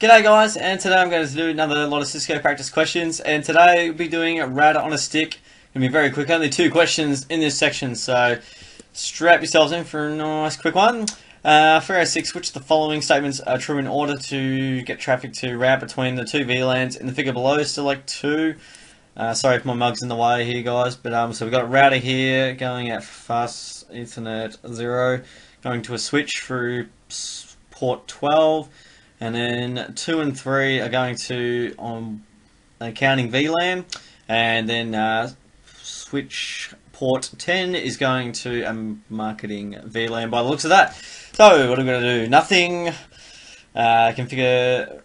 G'day guys, and today I'm going to do another lot of Cisco practice questions, and today we'll be doing a router on a stick. Going to be very quick, only two questions in this section, so strap yourselves in for a nice quick one. Uh, for our 6, which of the following statements are true in order to get traffic to route between the two VLANs in the figure below? Select 2. Uh, sorry if my mug's in the way here guys, but um, so we've got a router here going at fast Ethernet 0, going to a switch through port 12 and then 2 and 3 are going to on accounting VLAN and then uh, switch port 10 is going to a marketing VLAN by the looks of that. So what we going to do? Nothing. Uh, configure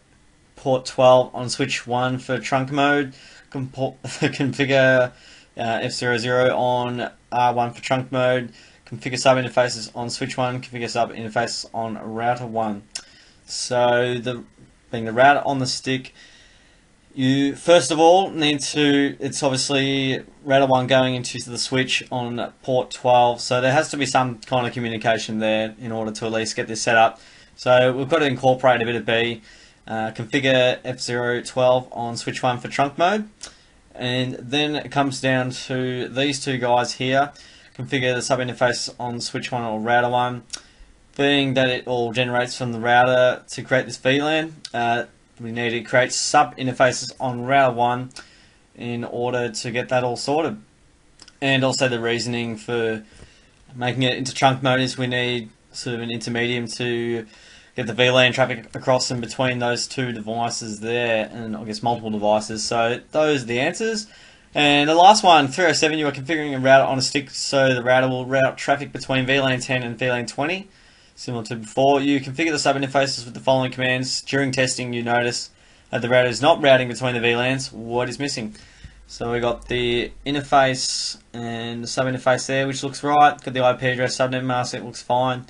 port 12 on switch 1 for trunk mode. configure uh, F00 on R1 for trunk mode. Configure sub interfaces on switch 1. Configure sub interface on router 1. So the being the router on the stick, you first of all need to. It's obviously router one going into the switch on port 12. So there has to be some kind of communication there in order to at least get this set up. So we've got to incorporate a bit of B. Uh, configure F012 on switch 1 for trunk mode. And then it comes down to these two guys here. Configure the sub interface on switch 1 or router 1 being that it all generates from the router to create this VLAN, uh, we need to create sub interfaces on router 1 in order to get that all sorted. And also the reasoning for making it into trunk mode is we need sort of an intermedium to get the VLAN traffic across in between those two devices there, and I guess multiple devices. So those are the answers. And the last one, 307, you are configuring a router on a stick so the router will route traffic between VLAN 10 and VLAN 20. Similar to before, you configure the sub interfaces with the following commands. During testing, you notice that the router is not routing between the VLANs. What is missing? So we got the interface and the sub interface there, which looks right. Got the IP address subnet mask, it looks fine.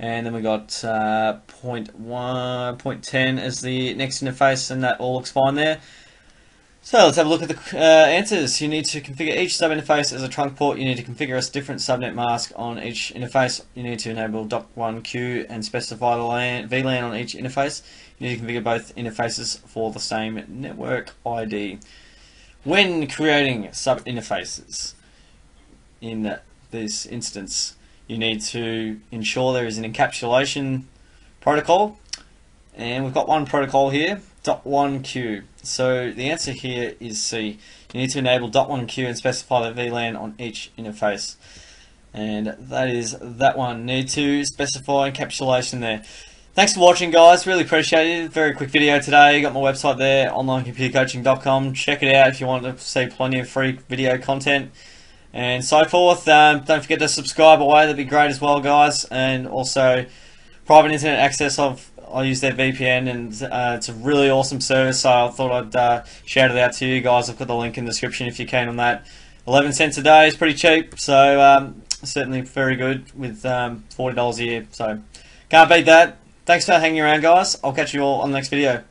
And then we got uh, point one, point ten as the next interface, and that all looks fine there. So let's have a look at the uh, answers. You need to configure each sub-interface as a trunk port. You need to configure a different subnet mask on each interface. You need to enable dot1Q and specify the LAN, VLAN on each interface. You need to configure both interfaces for the same network ID. When creating sub-interfaces, in this instance, you need to ensure there is an encapsulation protocol. And we've got one protocol here, dot1Q. So the answer here is C. You need to enable .1q and specify the VLAN on each interface. And that is that one. Need to specify encapsulation there. Thanks for watching guys, really appreciate it. Very quick video today. Got my website there, onlinecomputercoaching.com. Check it out if you want to see plenty of free video content and so forth. Um, don't forget to subscribe away, that'd be great as well guys. And also private internet access of I use their VPN and uh, it's a really awesome service. So I thought I'd uh, shout it out to you guys. I've got the link in the description if you can on that. 11 cents a day is pretty cheap, so um, certainly very good with um, $40 a year. So can't beat that. Thanks for hanging around, guys. I'll catch you all on the next video.